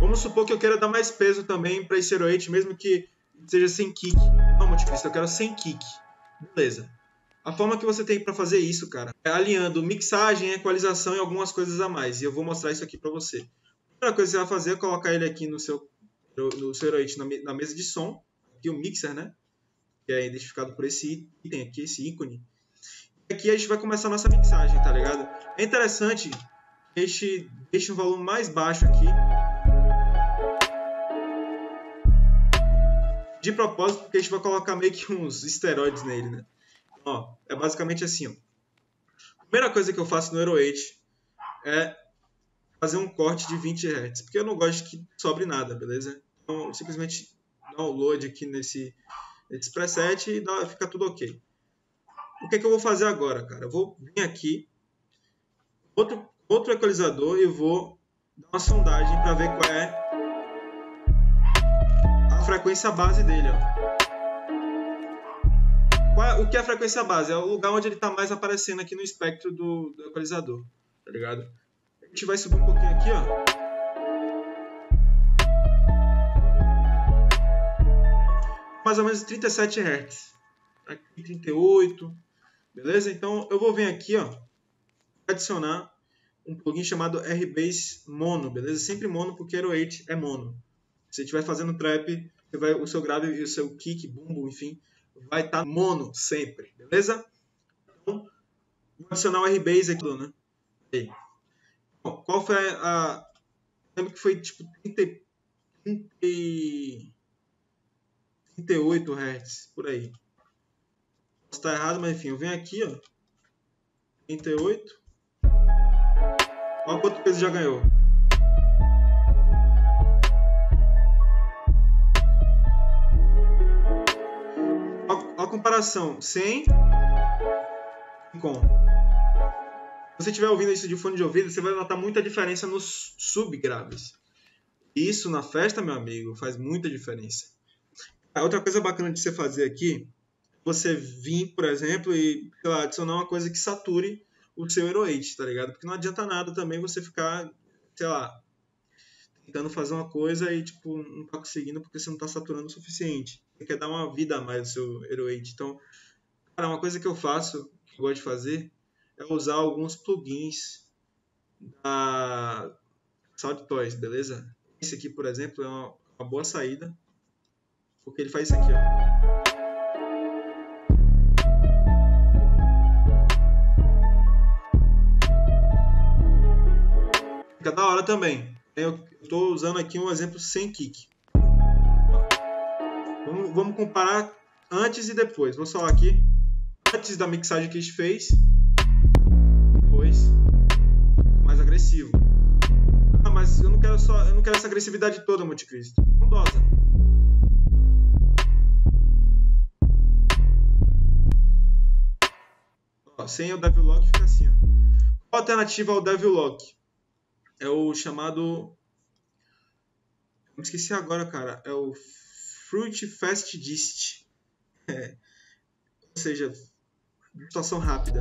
Vamos supor que eu queira dar mais peso também para esse 08, mesmo que seja sem kick. Não, Monte Cristo, eu quero sem kick. Beleza. A forma que você tem para fazer isso, cara, é alinhando mixagem, equalização e algumas coisas a mais. E eu vou mostrar isso aqui para você. A primeira coisa que você vai fazer é colocar ele aqui no seu, no seu 08 na, na mesa de som. Aqui o mixer, né? Que é identificado por esse item aqui, esse ícone. E aqui a gente vai começar a nossa mixagem, tá ligado? É interessante que a gente deixe um volume mais baixo aqui de propósito, porque a gente vai colocar meio que uns esteroides nele, né? Ó, é basicamente assim, ó. A primeira coisa que eu faço no Hero 8 é fazer um corte de 20 Hz, porque eu não gosto que sobre nada, beleza? Então, simplesmente dá um load aqui nesse, nesse preset e dá, fica tudo ok. O que, é que eu vou fazer agora, cara? Eu vou vir aqui, outro, outro equalizador e vou dar uma sondagem para ver qual é frequência base dele. Ó. É, o que é a frequência base? É o lugar onde ele está mais aparecendo aqui no espectro do, do equalizador. Tá ligado? A gente vai subir um pouquinho aqui, ó. Mais ou menos 37 Hz. Aqui 38. Beleza? Então eu vou vir aqui, ó. Adicionar um plugin chamado RBase Mono, beleza? Sempre mono porque Hero 8 é mono. Se estiver fazendo trap, vai, o seu grave e o seu kick, bumbo, enfim, vai estar tá mono sempre, beleza? Então, o RBase aqui, né? Bom, qual foi a... Lembro que foi tipo 30, 30, 38 Hz, por aí. Posso estar errado, mas enfim, eu venho aqui, ó. 38. Olha quanto peso já ganhou. Comparação sem com. Se você estiver ouvindo isso de fone de ouvido, você vai notar muita diferença nos subgraves. Isso na festa, meu amigo, faz muita diferença. A outra coisa bacana de você fazer aqui, você vir, por exemplo, e lá, adicionar uma coisa que sature o seu Heroate, tá ligado? Porque não adianta nada também você ficar, sei lá, tentando fazer uma coisa e tipo não tá conseguindo porque você não tá saturando o suficiente. Você quer dar uma vida a mais no seu Heroate. Então, cara, uma coisa que eu faço, que eu gosto de fazer, é usar alguns plugins da Sound Toys, beleza? Esse aqui, por exemplo, é uma, uma boa saída, porque ele faz isso aqui, ó. Fica da hora também. Eu estou usando aqui um exemplo sem kick. Vamos, vamos, comparar antes e depois. Vou falar aqui antes da mixagem que a gente fez, depois mais agressivo. Ah, mas eu não quero só, eu não quero essa agressividade toda, Monte Cristo. Com dosa. Ó, sem o Devil Lock fica assim. Ó. Qual a alternativa ao Devil Lock? É o chamado. Me esqueci agora, cara. É o Fruit Fast Dist. É. Ou seja, situação rápida.